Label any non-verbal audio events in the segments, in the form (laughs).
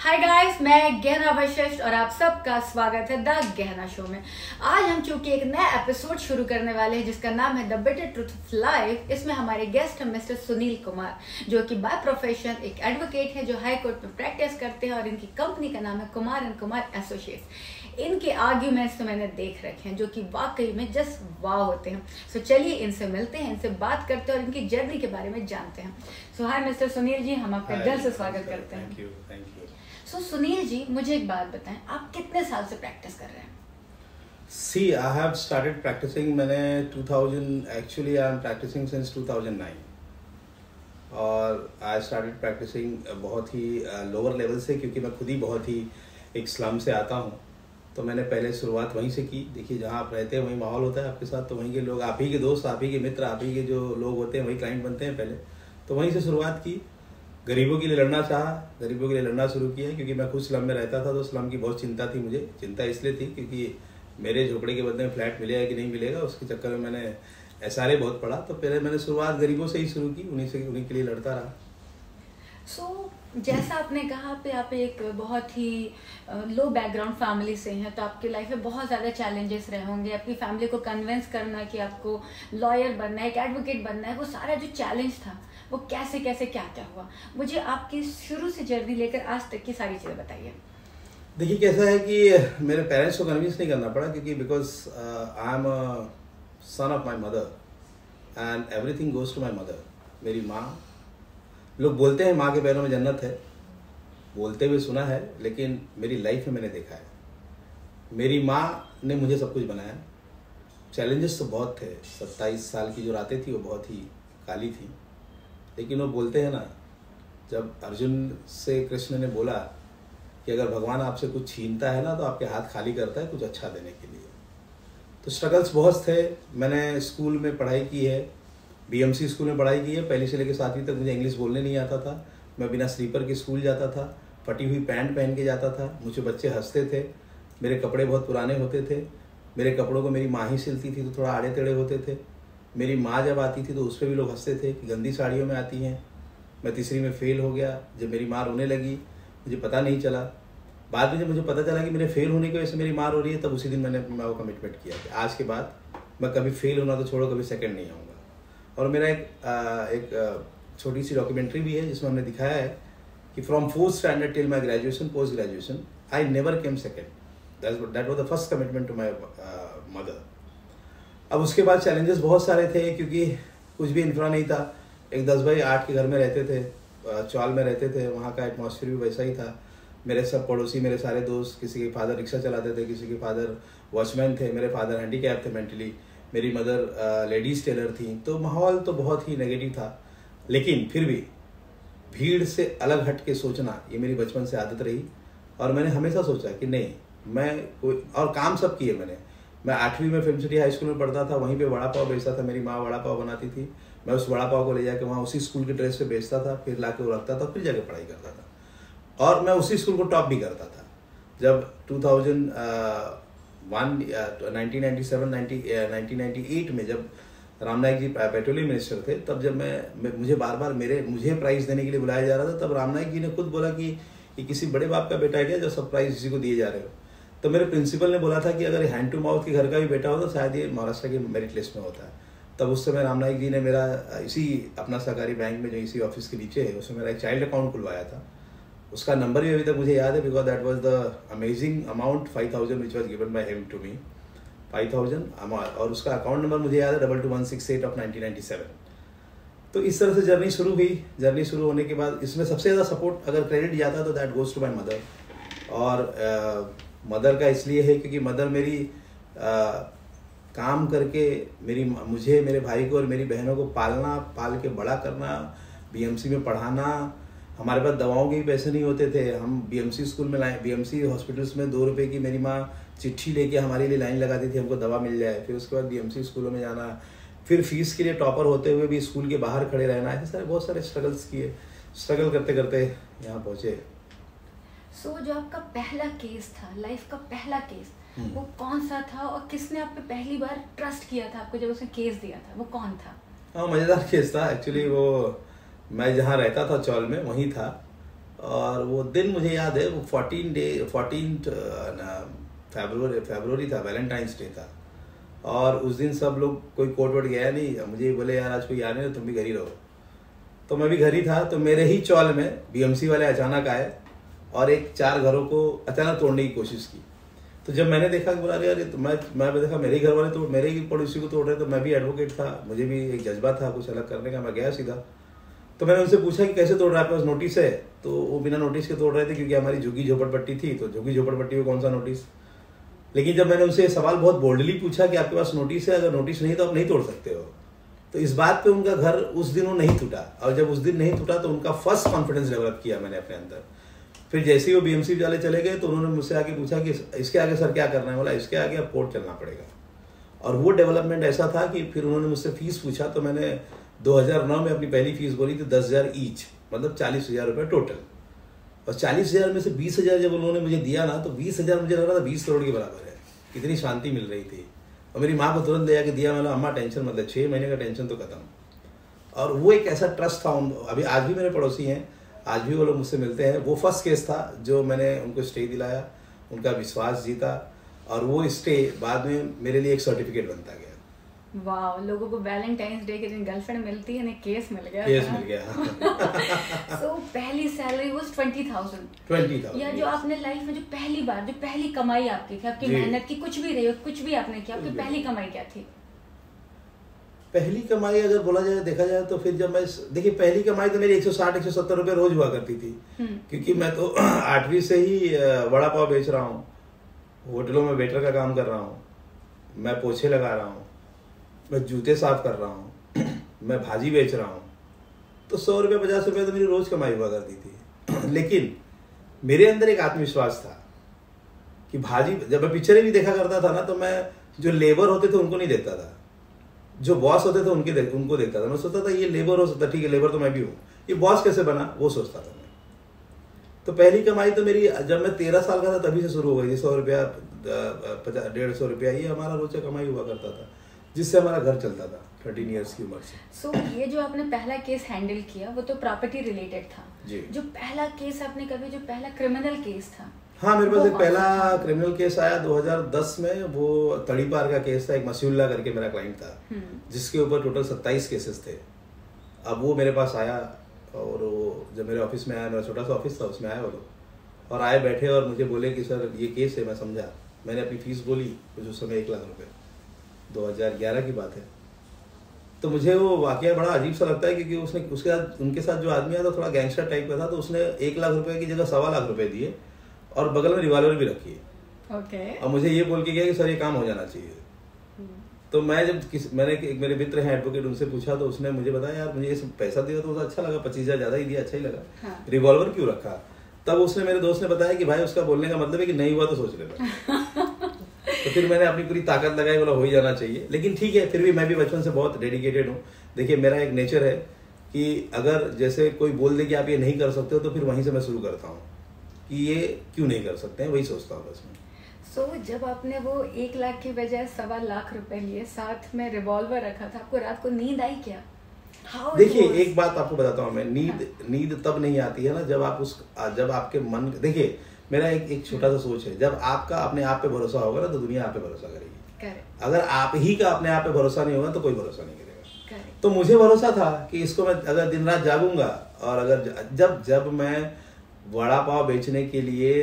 Hi guys मैं गहना वशिष्ठ और आप सबका स्वागत है द गहना शो में। आज हम चूँकि एक नया एपिसोड शुरू करने वाले हैं जिसका नाम है the better truth of life इसमें हमारे गेस्ट हैं मिस्टर सुनील कुमार जो कि बाय प्रोफेशन एक एडवोकेट है जो हाई कोर्ट में प्रैक्टिस करते हैं और इनकी कंपनी का नाम है कुमार एंड कुमार एसोसिएट्स इनके आर्ग्यूमेंट्स तो मैंने देख रखे हैं जो कि वाकई में जस्ट वाह होते हैं। सो so, चलिए इनसे मिलते हैं इनसे बात करते हैं और इनकी जर्नी के बारे में जानते हैं। सो हाय मिस्टर सुनील जी हम आपका दिल से स्वागत करते हैं। Thank you thank you so so, Sunil ji मुझे एक बात बताएँ। आप कितने साल से प्रैक्टिस कर रहे हैं? See I have started practicing मैंने 2000 actually I am practicing since 2009 और आई स्टार्टेड प्रैक्टिसिंग बहुत ही लोअर uh, लेवल से क्योंकि मैं खुद ही बहुत ही एक स्लम से आता हूँ। तो मैंने पहले शुरुआत वहीं से की। देखिए जहाँ आप रहते हैं वहीं माहौल होता है आपके साथ। तो वहीं के लोग आप ही के दोस्त आप ही के मित्र आप ही के जो लोग होते हैं वही क्लाइंट बनते हैं पहले। तो वहीं से शुरुआत की। गरीबों के लिए लड़ना चाहा गरीबों के लिए लड़ना शुरू किया क्योंकि मैं खुद स्लम में रहता था तो स्लम की बहुत चिंता थी मुझे। चिंता इसलिए थी क्योंकि मेरे झोपड़े के बदले में फ्लैट मिलेगा कि नहीं मिलेगा उसके चक्कर में मैंने एस बहुत पढ़ा तो पहले मैंने शुरुआत गरीबों से ही शुरू की उन्हीं से उन्हीं के लिए लड़ता रहा। सो so, जैसा आपने कहा पे आप एक बहुत ही लो बैकग्राउंड फैमिली से हैं तो आपकी लाइफ में बहुत ज़्यादा चैलेंजेस रहे होंगे। अपनी फैमिली को कन्विंस करना कि आपको लॉयर बनना है एक एडवोकेट बनना है वो सारा जो चैलेंज था वो कैसे कैसे, क्या क्या हुआ? मुझे आपकी शुरू से जर्नी लेकर आज तक की सारी चीज़ें बताइए। देखिए, कैसा है कि मेरे पेरेंट्स को कन्विंस नहीं करना पड़ा क्योंकि because I am son of my mother and everything goes to my mother मेरी माँ, लोग बोलते हैं माँ के पैरों में जन्नत है। बोलते हुए सुना है, लेकिन मेरी लाइफ में मैंने देखा है। मेरी माँ ने मुझे सब कुछ बनाया। चैलेंजेस तो बहुत थे। सत्ताईस साल की जो रातें थी, वो बहुत ही काली थी। लेकिन वो बोलते हैं ना, जब अर्जुन से कृष्ण ने बोला कि अगर भगवान आपसे कुछ छीनता है ना तो आपके हाथ खाली करता है कुछ अच्छा देने के लिए। तो स्ट्रगल्स बहुत थे। मैंने स्कूल में पढ़ाई की है। बीएमसी स्कूल में पढ़ाई की है। पहले से लेकर सातवीं तक मुझे इंग्लिश बोलने नहीं आता था। मैं बिना स्लीपर के स्कूल जाता था। फटी हुई पैंट पहन के जाता था। मुझे बच्चे हँसते थे। मेरे कपड़े बहुत पुराने होते थे। मेरे कपड़ों को मेरी माँ ही सिलती थी तो थोड़ा आड़े टेढ़े होते थे। मेरी माँ जब आती थी तो उस पर भी लोग हँसते थे कि गंदी साड़ियों में आती हैं। मैं तीसरी में फेल हो गया जब मेरी माँ रोने लगी मुझे पता नहीं चला। बाद में जब मुझे पता चला कि मेरे फेल होने की वजह से मेरी माँ रो रही है तब उसी दिन मैंने मैं वो कमिटमेंट किया कि आज के बाद मैं कभी फेल होना तो छोड़ो कभी सेकंड नहीं आऊँगा। और मेरा एक आ, एक छोटी सी डॉक्यूमेंट्री भी है जिसमें हमने दिखाया है कि from fourth standard till my graduation post graduation I never came second that was the first commitment to my mother अब उसके बाद चैलेंजेस बहुत सारे थे, क्योंकि कुछ भी इंफ्रा नहीं था। एक दस बाई आठ के घर में रहते थे चौल में रहते थे, वहाँ का एटमोसफियर भी वैसा ही था। मेरे सब पड़ोसी, मेरे सारे दोस्त, किसी के फादर रिक्शा चलाते थे, किसी के फादर वॉचमैन थे, मेरे फादर हैंडीकैप थे मेंटली मेरी मदर लेडीज़ टेलर थी। तो माहौल तो बहुत ही नेगेटिव था। लेकिन फिर भी भीड़ से अलग हट के सोचना, ये मेरी बचपन से आदत रही। और मैंने हमेशा सोचा कि नहीं, मैं कोई, और काम सब किए मैंने। मैं आठवीं में फ़िल्म सिटी हाई स्कूल में पढ़ता था वहीं पे वड़ा पाव बेचता था मेरी माँ वड़ा पाव बनाती थी। मैं उस वड़ा पाव को ले जाकर वहाँ उसी स्कूल के ड्रेस पे बेचता था फिर ला के वो रखता था फिर जाके पढ़ाई करता था। और मैं उसी स्कूल को टॉप भी करता था। जब two thousand one nineteen ninety seven nineteen ninety eight में जब राम नायक जी पेट्रोलियम मिनिस्टर थे तब जब मैं मुझे बार बार मेरे मुझे प्राइज देने के लिए बुलाया जा रहा था तब राम नायक जी ने खुद बोला कि, किसी बड़े बाप का बेटा है क्या जो सब प्राइज किसी को दिए जा रहे हो? तो मेरे प्रिंसिपल ने बोला था कि अगर हैंड टू माउथ के घर का भी बेटा हो तो शायद ये महाराष्ट्र के मेरिट लिस्ट में होता है। तब उस समय राम नाइक जी ने मेरा इसी अपना सरकारी बैंक में जो इसी ऑफ़िस के नीचे है उसमें मेरा एक चाइल्ड अकाउंट खुलवाया था। उसका नंबर भी अभी तक मुझे याद है because that was the amazing amount five thousand which was given by him to me five thousand और उसका अकाउंट नंबर मुझे याद है double two one six eight of nineteen ninety seven तो इस तरह से जर्नी शुरू हुई। जर्नी शुरू होने के बाद इसमें सबसे ज़्यादा सपोर्ट अगर क्रेडिट जाता तो that goes to my mother और uh, मदर का इसलिए है क्योंकि मदर मेरी आ, काम करके मेरी मुझे मेरे भाई को और मेरी बहनों को पालना पाल के बड़ा करना बीएमसी में पढ़ाना हमारे पास दवाओं के भी पैसे नहीं होते थे। हम बीएमसी स्कूल में लाए बीएमसी हॉस्पिटल्स में दो रुपए की मेरी माँ चिट्ठी लेके हमारे लिए लाइन लगाती थी हमको दवा मिल जाए। फिर उसके बाद बीएमसी स्कूलों में जाना। फिर फ़ीस के लिए टॉपर होते हुए भी स्कूल के बाहर खड़े रहना। ऐसे सारे बहुत सारे स्ट्रगल्स किए। स्ट्रगल करते करते यहाँ पहुँचे। सो so, जो आपका पहला केस था लाइफ का पहला केस हम्म। वो कौन सा था और किसने आप पे पहली बार ट्रस्ट किया था आपको जब उसने केस दिया था? वो कौन था? हाँ मज़ेदार केस था। एक्चुअली वो मैं जहाँ रहता था चौल में वहीं था। और वो दिन मुझे याद है वो fourteen day fourteen February February था वैलेंटाइंस डे था। और उस दिन सब लोग कोई कोर्ट वोट गया नहीं। मुझे बोले यार आज कोई आने तुम भी घर ही रहो। तो मैं भी घर ही था तो मेरे ही चौल में बीएमसी वाले अचानक आए। और एक चार घरों को अचानक तोड़ने की कोशिश की। तो जब मैंने देखा कि बोला यार तो मैं मैं देखा, मेरे घर वाले तो मेरे ही पड़ोसी को तोड़ रहे तो मैं भी एडवोकेट था, मुझे भी एक जज्बा था कुछ अलग करने का, मैं गया सीधा। तो मैंने उनसे पूछा कि कैसे तोड़ रहा है, आपके पास नोटिस है? तो वो बिना नोटिस के तोड़ रहे थे क्योंकि हमारी झुग्गी झोपड़पट्टी थी तो झुग्गी झोपड़पट्टी में कौन सा नोटिस लेकिन जब मैंने उनसे सवाल बहुत बोल्डली पूछा कि आपके पास नोटिस है, अगर नोटिस नहीं तो आप नहीं तोड़ सकते हो। तो इस बात पे उनका घर उस दिन वो नहीं टूटा, और जब उस दिन नहीं टूटा तो उनका फ़र्स्ट कॉन्फिडेंस डेवलप किया मैंने अपने अंदर। फिर जैसे ही वो बीएमसी वाले चले गए तो उन्होंने मुझसे आके पूछा कि इसके आगे सर क्या करना है? बोला, इसके आगे अब कोर्ट चलना पड़ेगा। और वो डेवलपमेंट ऐसा था कि फिर उन्होंने मुझसे फ़ीस पूछा तो मैंने 2009 में अपनी पहली फ़ीस बोली थी दस हज़ार ईच मतलब चालीस हज़ार रुपये टोटल और चालीस हज़ार में से बीस हज़ार जब उन्होंने मुझे दिया ना तो बीस हज़ार मुझे लग रहा था बीस करोड़ के बराबर है। कितनी शांति मिल रही थी। और मेरी माँ को तुरंत ले जाके दिया मैंने अम्मा, टेंशन मतलब छः महीने का टेंशन तो खत्म। और वो एक ऐसा ट्रस्ट था अभी आज भी मेरे पड़ोसी हैं आज भी वो लोग मुझसे मिलते हैं। वो फ़र्स्ट केस था जो मैंने उनको स्टे दिलाया उनका विश्वास जीता और वो स्टे बाद में मेरे लिए एक सर्टिफिकेट बनता गया। वाह लोगों को वैलेंटाइंस डे के दिन गर्लफ्रेंड मिलती है ना केस मिल गया केस मिल गया। सो (laughs) so, पहली सैलरी वाज 20000 20000 या जो आपने लाइफ में जो पहली बार जो पहली कमाई आपकी थी आपकी मेहनत की कुछ भी रही हो कुछ भी आपने किया आपकी पहली कमाई क्या थी? पहली कमाई अगर बोला जाए देखा जाए तो फिर जब मैं देखिए पहली कमाई तो मेरी 160 170 रुपए रोज हुआ करती थी। हम्म। क्योंकि मैं तो (clears throat) आठवीं से ही वड़ा पाव बेच रहा हूँ होटलों में वेटर का काम कर रहा हूँ मैं पोछे लगा रहा हूँ मैं जूते साफ़ कर रहा हूँ (clears throat) मैं भाजी बेच रहा हूँ तो सौ रुपये पचास रुपये तो मेरी रोज कमाई हुआ करती थी। (clears throat) लेकिन मेरे अंदर एक आत्मविश्वास था कि भाजी जब मैं पिक्चरें भी देखा करता था ना तो मैं जो लेबर होते थे उनको नहीं देखता था। जो बॉस होते थे उनके दे, उनको देखता था। मैं सोचता था ये लेबर हो सकता ठीक है लेबर तो मैं भी हूँ। ये बॉस कैसे बना? वो सोचता था मैं। तो पहली कमाई तो मेरी जब मैं तेरह साल का था तभी से शुरू हो गई सौ रुपया पचास डेढ़ सौ रुपया ये हमारा रोज का कमाई हुआ करता था जिससे हमारा घर चलता था थर्टीन ईयर्स की उम्र से। सो so, ये जो आपने पहला केस हैंडल किया वो तो प्रॉपर्टी रिलेटेड था। जी। जो पहला केस आपने कभी जो पहला क्रिमिनल केस था हाँ मेरे पास एक पहला क्रिमिनल केस आया 2010 में वो तड़ीपार का केस था एक मसीउल्ला करके मेरा क्लाइंट था हम्म। जिसके ऊपर टोटल 27 केसेस थे। अब वो मेरे पास आया और वो जब मेरे ऑफ़िस में आया मेरा छोटा सा ऑफ़िस था उसमें आया वो लोग। और आए बैठे और मुझे बोले कि सर ये केस है मैं समझा। मैंने अपनी फ़ीस बोली कुछ उस समय एक लाख रुपये 2011 की बात है। तो मुझे वो वाक्य बड़ा अजीब सा लगता है क्योंकि उसने उसके साथ उनके साथ जो आदमी आया था थोड़ा गैंगस्टर टाइप का था तो उसने एक लाख रुपए की जगह सवा लाख रुपए दिए। और बगल में रिवॉल्वर भी रखी है। Okay. और मुझे ये बोल के गया कि सर ये काम हो जाना चाहिए। Hmm. तो मैं जब किस मैंने एक मेरे मित्र हैं एडवोकेट उनसे पूछा तो उसने मुझे बताया यार मुझे ये सब पैसा दिया तो अच्छा लगा पच्चीस हज़ार ज़्यादा ही दिया अच्छा ही लगा। हाँ. रिवॉल्वर क्यों रखा? तब उसने मेरे दोस्त ने बताया कि भाई उसका बोलने का मतलब है कि नहीं हुआ तो सोच लेना। (laughs) तो फिर मैंने अपनी पूरी ताकत लगाई बोला हो ही जाना चाहिए। लेकिन ठीक है फिर भी मैं भी बचपन से बहुत डेडिकेटेड हूँ। देखिए मेरा एक नेचर है कि अगर जैसे कोई बोल दे कि आप ये नहीं कर सकते हो तो फिर वहीं से मैं शुरू करता हूँ। कि ये क्यों नहीं कर सकते हैं? वही सोचता हूँ बस मैं। सो so, जब आपने वो एक लाख की बजाय सवा लाख रुपए लिए साथ में रिवॉल्वर रखा था आपको रात को नींद आई क्या? देखिए एक बात आपको बताता हूँ मैं। नींद हाँ. नींद तब नहीं आती है ना जब आप उस जब आपके मन देखिए मेरा एक एक छोटा सा सोच है। जब आपका अपने आप पे भरोसा होगा ना तो दुनिया आप पे भरोसा करेगी। अगर आप ही का अपने आप पे भरोसा नहीं होगा तो कोई भरोसा नहीं करेगा। तो मुझे भरोसा था कि इसको मैं अगर दिन रात जागूँगा और अगर जब जब मैं वड़ा पाव बेचने के लिए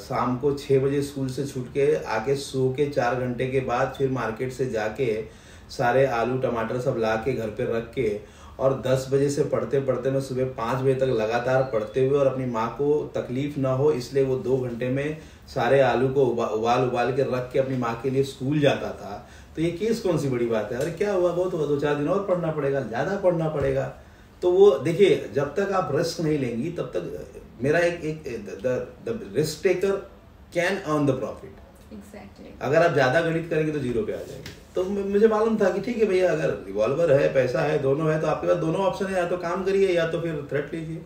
शाम को छः बजे स्कूल से छूट के आके सो के चार घंटे के बाद फिर मार्केट से जाके सारे आलू टमाटर सब ला के घर पे रख के और 10 बजे से पढ़ते पढ़ते मैं सुबह पाँच बजे तक लगातार पढ़ते हुए और अपनी माँ को तकलीफ़ ना हो इसलिए वो दो घंटे में सारे आलू को उबा, उबाल उबाल के रख के अपनी माँ के लिए स्कूल जाता था। तो ये केस कौन सी बड़ी बात है? अरे क्या हुआ? बहुत हुआ दो चार दिन और पढ़ना पड़ेगा ज़्यादा पढ़ना पड़ेगा। तो वो देखिए जब तक आप रिस्क नहीं लेंगी तब तक मेरा एक एक risk taker can earn the profit exactly. अगर आप ज़्यादा गणित करेंगे तो ज़ीरो पे आ जाएँगे। तो मुझे मालूम था कि ठीक है भैया अगर रिवॉल्वर है पैसा है दोनों है तो आपके पास दोनों ऑप्शन है या तो काम करिए या तो फिर थ्रेट लीजिए।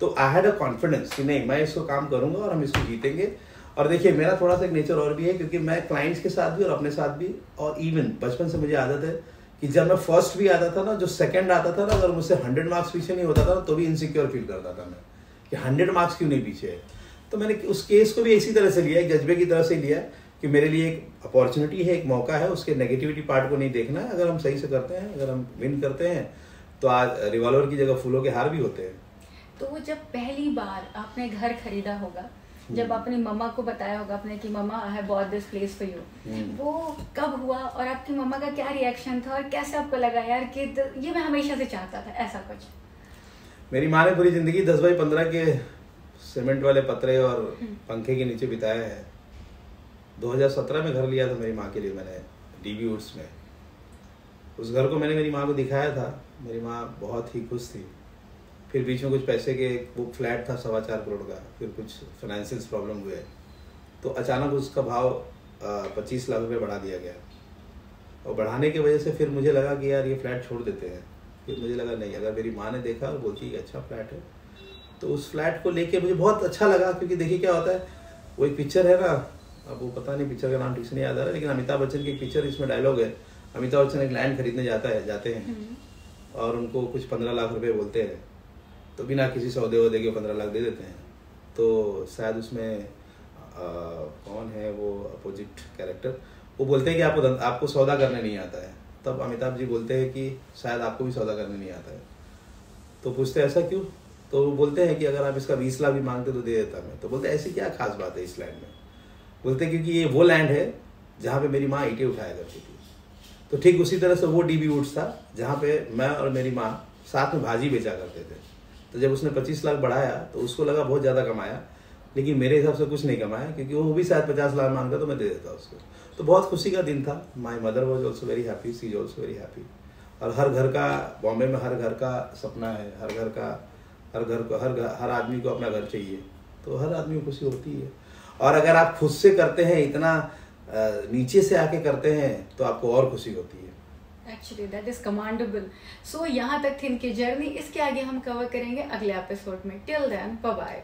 तो आई हैड अ कॉन्फिडेंस कि नहीं मैं इसको काम करूँगा और हम इसको जीतेंगे। और देखिए मेरा थोड़ा सा एक नेचर और भी है क्योंकि मैं क्लाइंट्स के साथ भी और अपने साथ भी और इवन बचपन से मुझे आदत है कि जब मैं फ़र्स्ट भी आता था ना जो सेकंड आता था ना अगर मुझसे हंड्रेड मार्क्स पीछे नहीं होता था ना तो भी इनसिक्योर फील करता था मैं कि हंड्रेड मार्क्स क्यों नहीं पीछे है? तो मैंने उस केस को भी इसी तरह से लिया जज्बे की तरह से लिया कि मेरे लिए एक अपॉर्चुनिटी है एक मौका है उसके नेगेटिविटी पार्ट को नहीं देखना है अगर हम सही से करते हैं अगर हम विन करते हैं तो आज रिवॉल्वर की जगह फूलों के हार भी होते हैं। तो जब पहली बार आपने घर खरीदा होगा जब हम्म। आपने मम्मा को बताया होगा आपने कि mama I have bought this place for you वो हुआ और आपकी मम्मा का क्या रिएक्शन था और कैसे आपको लगा यार कि ये मैं हमेशा से चाहता था ऐसा कुछ? मेरी माँ ने पूरी ज़िंदगी दस बाई पंद्रह के सीमेंट वाले पतरे और हम्म। पंखे के नीचे बिताया है। 2017 में घर लिया था मेरी माँ के लिए मैंने डीबी वुड्स में। उस घर को मैंने मेरी माँ को दिखाया था। मेरी माँ बहुत ही खुश थी। फिर बीच में कुछ पैसे के वो फ्लैट था सवा चार करोड़ का फिर कुछ फाइनेंशियल प्रॉब्लम हुए। तो अचानक उसका भाव पच्चीस लाख रुपये बढ़ा दिया गया। और बढ़ाने की वजह से फिर मुझे लगा कि यार ये फ्लैट छोड़ देते हैं। फिर मुझे लगा नहीं अगर मेरी माँ ने देखा और बोलती अच्छा फ्लैट है। तो उस फ्लैट को लेके मुझे बहुत अच्छा लगा क्योंकि देखिए क्या होता है वो एक पिक्चर है ना अब वो पता नहीं पिक्चर का नाम ठीक से नहीं याद आ रहा लेकिन अमिताभ बच्चन की पिक्चर इसमें डायलॉग है। अमिताभ बच्चन एक लैंड खरीदने जाता है जाते हैं। हम्म। और उनको कुछ पंद्रह लाख रुपए बोलते हैं। तो बिना किसी सौदे वौदे के पंद्रह लाख दे देते हैं। तो शायद उसमें कौन है वो अपोजिट कैरेक्टर वो बोलते हैं कि आपको आपको सौदा करने नहीं आता है। तब अमिताभ जी बोलते हैं कि शायद आपको भी सौदा करने नहीं आता है। तो पूछते ऐसा क्यों? तो वो बोलते हैं कि अगर आप इसका बीस लाख भी मांगते तो दे देता मैं। तो बोलते ऐसी क्या खास बात है इस लैंड में? बोलते क्योंकि ये वो लैंड है जहाँ पे मेरी माँ ईटे उठाया करती थी। तो ठीक उसी तरह से वो डीबी वुड्स था, जहाँ पे मैं और मेरी माँ साथ में भाजी बेचा करते थे। तो जब उसने पच्चीस लाख बढ़ाया तो उसको लगा बहुत ज़्यादा कमाया। लेकिन मेरे हिसाब से कुछ नहीं कमाया क्योंकि वो भी शायद पचास लाख माँगता तो मैं दे देता उसको। तो बहुत खुशी का दिन था। My mother was also very happy she also very happy और हर घर का, बॉम्बे में हर घर का सपना है, हर घर का, हर घर को, हर हर आदमी को अपना घर चाहिए। तो हर आदमी को खुशी होती है। और अगर आप खुद से करते हैं, इतना नीचे से आके करते हैं तो आपको और खुशी होती है। Actually that is commendable so यहाँ तक थी इनकी जर्नी इसके आगे हम कवर करेंगे अगले एपिसोड में। Till then bye